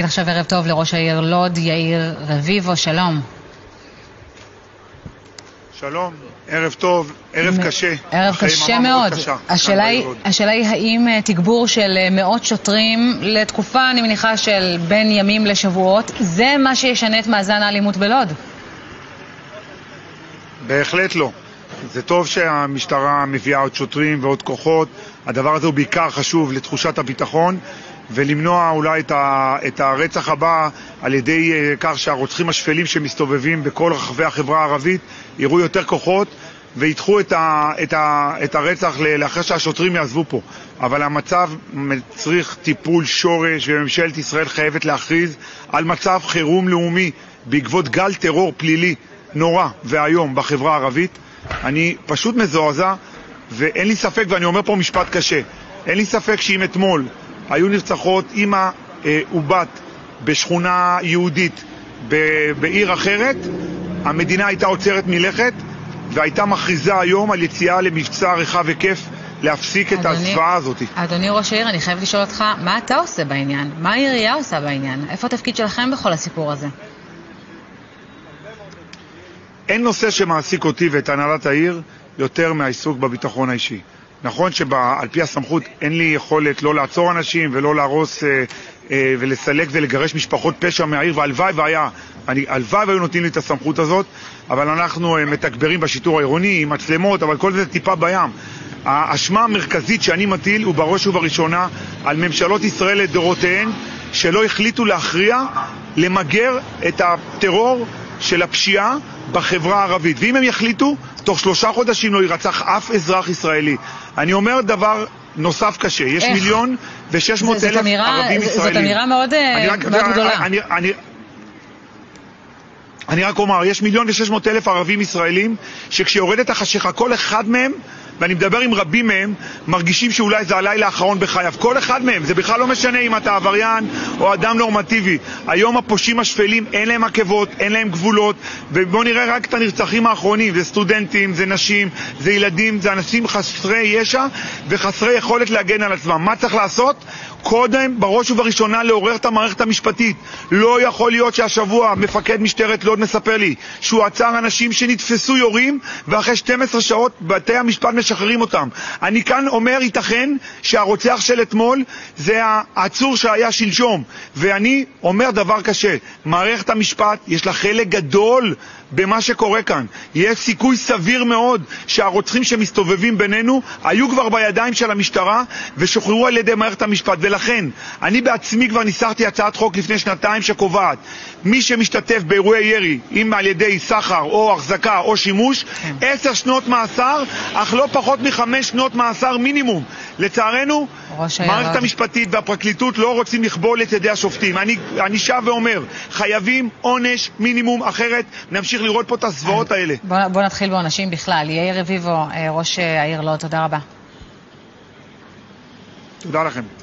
נגיד עכשיו ערב טוב לראש העיר לוד, יאיר רביבו, שלום. שלום, ערב טוב, ערב קשה. ערב קשה מאוד. קשה, היא. השאלה היא האם אה, תגבור של אה, מאות שוטרים לתקופה, אני מניחה, של בין ימים לשבועות, זה מה שישנה את מאזן האלימות בלוד? בהחלט לא. זה טוב שהמשטרה מביאה עוד שוטרים ועוד כוחות. הדבר הזה הוא בעיקר חשוב לתחושת הביטחון ולמנוע אולי את, ה, את הרצח הבא על ידי אה, כך שהרוצחים השפלים שמסתובבים בכל רחבי החברה הערבית יראו יותר כוחות וידחו את, ה, את, ה, את הרצח לאחר שהשוטרים יעזבו פה. אבל המצב מצריך טיפול שורש וממשלת ישראל חייבת להכריז על מצב חירום לאומי בעקבות גל טרור פלילי נורא ואיום בחברה הערבית. אני פשוט מזועזע ואין לי ספק, ואני אומר פה משפט קשה, אין לי ספק שאם אתמול היו נרצחות אימא אה, ובת בשכונה יהודית ב- בעיר אחרת, המדינה הייתה עוצרת מלכת והייתה מכריזה היום על יציאה למבצע רחב היקף להפסיק את אדוני- הזוועה הזאת. אדוני ראש העיר, אני חייבת לשאול אותך, מה אתה עושה בעניין? מה העירייה עושה בעניין? איפה התפקיד שלכם בכל הסיפור הזה? אין נושא שמעסיק אותי ואת הנהלת העיר יותר מהעיסוק בביטחון האישי. נכון שעל פי הסמכות אין לי יכולת לא לעצור אנשים ולא להרוס אה, אה, ולסלק ולגרש משפחות פשע מהעיר, והלוואי והיה, אני- הלוואי והיו נותנים לי את הסמכות הזאת, אבל אנחנו אה, מתגברים בשיטור העירוני עם מצלמות, אבל כל זה טיפה בים. האשמה המרכזית שאני מטיל הוא בראש ובראשונה על ממשלות ישראל לדורותיהן שלא החליטו להכריע למגר את הטרור של הפשיעה בחברה הערבית. ואם הם יחליטו, תוך שלושה חודשים לא יירצח אף אזרח ישראלי. אני אומר דבר נוסף קשה, יש איך? מיליון ושש מאות זאת אלף אמירה- ערבים זאת ישראלים. אמירה מאוד, אה, אני רק- מאוד גדולה. אני, אני, אני רק אומר, יש מיליון ושש מאות אלף ערבים ישראלים שכשיורדת החשיכה, כל אחד מהם, ואני מדבר עם רבים מהם, מרגישים שאולי זה הלילה האחרון בחייו. כל אחד מהם, זה בכלל לא משנה אם אתה עבריין או אדם נורמטיבי. היום הפושעים השפלים, אין להם עקבות, אין להם גבולות, ובואו נראה רק את הנרצחים האחרונים. זה סטודנטים, זה נשים, זה ילדים, זה אנשים חסרי ישע וחסרי יכולת להגן על עצמם. מה צריך לעשות? קודם, בראש ובראשונה, לעורר את המערכת המשפטית. לא יכול להיות שהשבוע מפקד משטרת לוד מספר לי שהוא עצר אנשים שנתפסו יורים ואחרי 12 שעות בתי המשפט משחררים אותם. אני כאן אומר, ייתכן שהרוצח של אתמול זה העצור שהיה שלשום. ואני אומר דבר קשה, מערכת המשפט יש לה חלק גדול במה שקורה כאן. יש סיכוי סביר מאוד שהרוצחים שמסתובבים בינינו היו כבר בידיים של המשטרה ושוחררו על ידי מערכת המשפט. ולכן, אני בעצמי כבר ניסחתי הצעת חוק לפני שנתיים שקובעת מי שמשתתף באירועי ירי, אם על ידי סחר או החזקה או שימוש, עשר שנות מאסר, אך לא פחות מחמש שנות מאסר מינימום. לצערנו, מערכת. המשפטית והפרקליטות לא רוצים לכבול את ידי השופטים. אני, אני שב ואומר, חייבים עונש מינימום, אחרת נמשיך לראות פה את הזוועות האלה. בוא, בוא נתחיל בעונשים בכלל. יאיר רביבו, אה, ראש אה, העיר לוד, תודה רבה. תודה לכם.